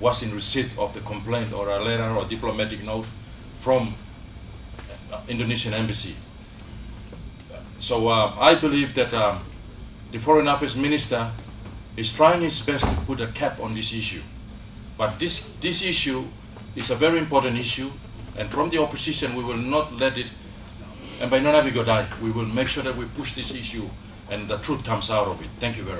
was in receipt of the complaint or a letter or a diplomatic note from uh, Indonesian embassy. So uh, I believe that um, the Foreign Affairs Minister is trying his best to put a cap on this issue. But this, this issue is a very important issue, and from the opposition we will not let it, and by Nona Bigodai, we will make sure that we push this issue and the truth comes out of it. Thank you very much.